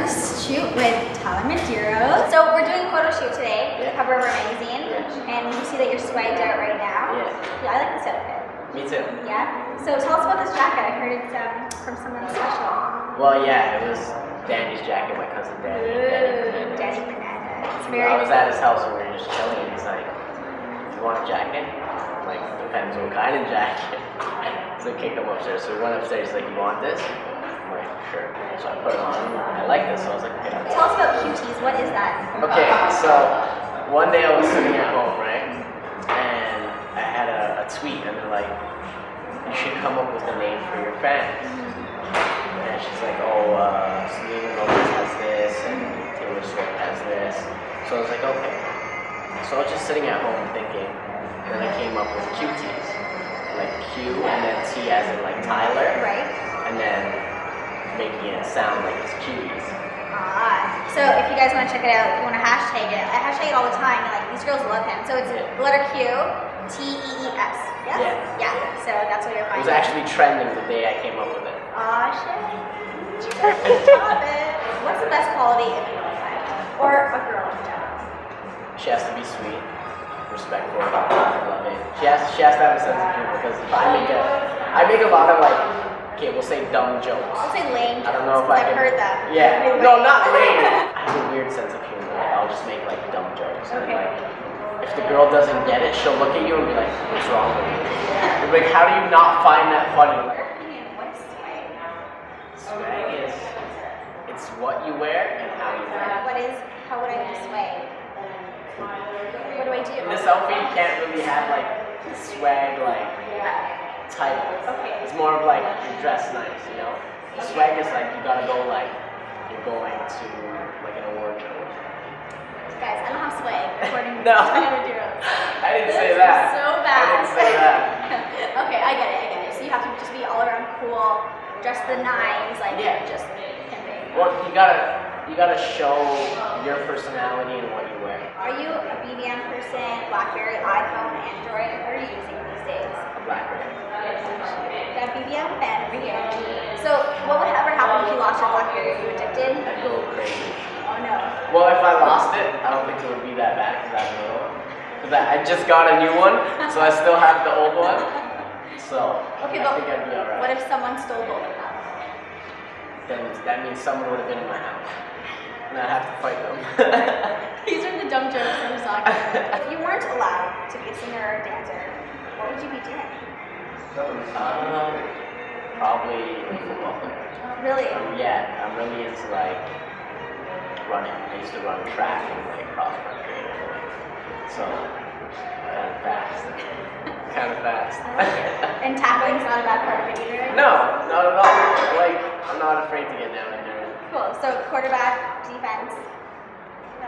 this shoot with Tyler Medeiros. So we're doing a photo shoot today for the cover of our magazine. And you see that you're swagged out right now. Yeah. I like this outfit. Me too. Yeah. So tell us about this jacket. I heard it's um, from someone special. Well, yeah, it was Danny's jacket, my cousin Danny. Ooh, Danny Panetta. It's very. I was at his house and we were just chilling, and he's like, "Do you want a jacket?" Like, depends what kind of jacket. so I kicked him upstairs. So we went upstairs. He's like, "You want this?" Like, "Sure." So I put it on. I like this, so I was like, "Okay." Tell us about cuties. What is that? Okay, so one day I was sitting at home, right? And I had a, a tweet, and they're like, you should come up with a name for your fans. And she's like, oh, uh, Selena Gomez has this, and Taylor Swift has this. So I was like, okay. So I was just sitting at home thinking, and then I came up with cuties. Like Q, and then T as in like Tyler, Right. and then making it sound like it's cuties. Ah. So if you guys want to check it out, if you want to hashtag it, I hashtag it all the time. And like these girls love him. So it's Yeah. letter Q, T E E S. Yes? Yeah. Yeah. So that's what you're finding. It was actually trending the day I came up with it. Aw, shit. It. What's the best quality in a girlfriend? Or a girl in general? She has to be sweet, respectful, loving. She has she has to have a sense of humor because if I make a I make a lot of like okay, we'll say dumb jokes. I'll say lame I don't know if 'cause I I've heard them. Yeah, Lame. no, not lame. I have a weird sense of humor. I'll just make like dumb jokes. And, Okay. like, if the girl doesn't get it, she'll look at you and be like, "What's wrong with you?" You're like, "How do you not find that funny?" In your opinion, what is swag? Now? Swag is it's what you wear and how you wear it. What is, how would I be swag? What do I do? In this outfit, you can't really have like swag like Okay. It's more of like you dress nice, you know. Swag is like you gotta go like you're going to like an award show. Guys, I don't have swag according to No. Tyler Duros. I didn't This say that. so I bad. didn't say that. okay, I get it, I get it. So you have to just be all around cool, dress the nines, like Yeah. just pimping. Well, you gotta you gotta show your personality and what you wear. Are you a BBM person, BlackBerry, iPhone, Android? What are you using these days? A BlackBerry. Got BBM fan over here. So what would ever happen if you lost your BlackBerry? Are you addicted? I'd go crazy. Oh no. Well, if I lost it, I don't think it would be that bad because I have another one. 'Cause I I just got a new one, so I still have the old one. So Okay, I but think I'd be alright. what if someone stole both of them? then that means someone would have been in my house. And I'd have to fight them. These are the dumb jokes I'm talking about. If you weren't allowed to be a singer or a dancer, what would you be doing? um, probably a football player. Really? Yeah, I'm really into like running. I used to run track and like cross country and everything. So kind of fast. kind of fast. I like it. And tackling's not a bad part of it either. no, not at all. Like I'm not afraid to get down and dirty. Cool. So quarterback, defense.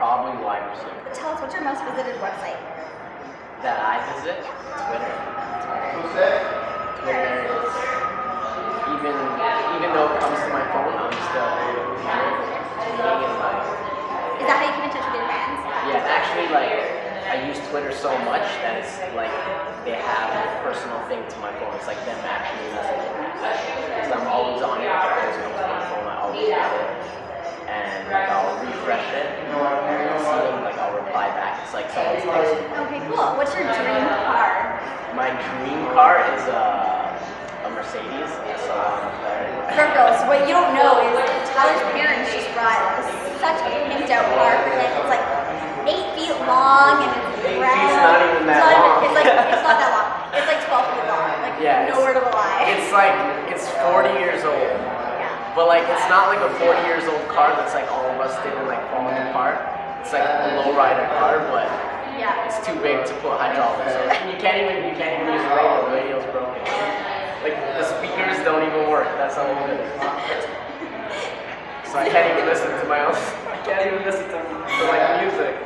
Probably wide receiver. But tell us what's your most visited website? That I visit Twitter. Twitter is even even though it comes to my phone, I'm still tweeting and like Is that how you keep in touch with your fans? yeah. Actually, like I use Twitter so much that it's like they have a personal thing to my phone. It's like them actually messaging me. Because I'm always on it. If it goes to my phone, I always get it. And like I'll refresh it, and see them, like I'll reply back. It's like someone's texting. Okay, cool. What's your dream car? My dream car is a, a girls, what you don't know is Tyler's parents just brought such a pimped out car for him. It's like eight feet long and it's red. feet's not even that It's not long. It's like it's not that long. It's like 12 feet long. Like Yeah, it's- nowhere to lie. It's like it's 40 years old, yeah. but like it's not like a 40 years old car that's like all rusted and like falling apart. It's like a lowrider car, but Yeah. it's too big to put hydraulics on. You can't even you can't even use the radio. The radio's broken. Like the speakers work. That's how old it is. So I can't even listen to my own. I can't even listen to, to like music.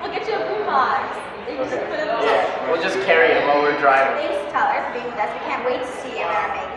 We'll get you a boombox. You can just put it on. Yeah, we'll just carry it while we're driving. Thanks, Tyler, for being with us. We can't wait to see you in. Our